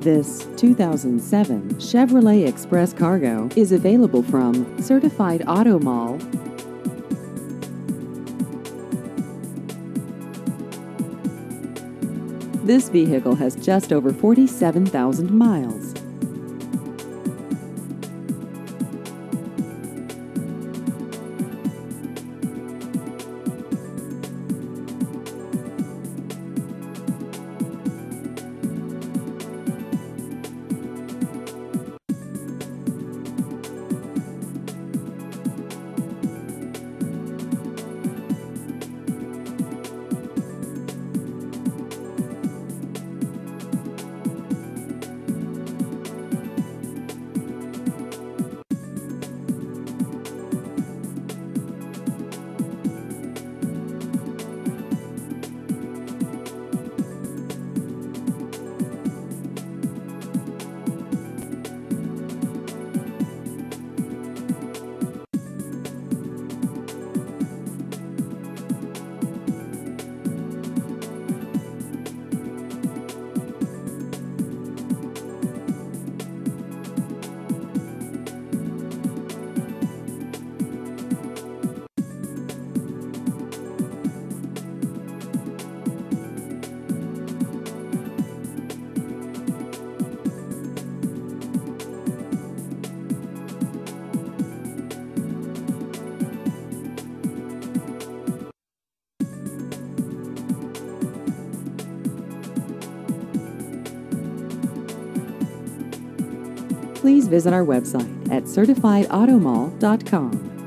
This 2007 Chevrolet Express Cargo is available from Certified Auto Mall. This vehicle has just over 47,000 miles. Please visit our website at certifiedautomall.com.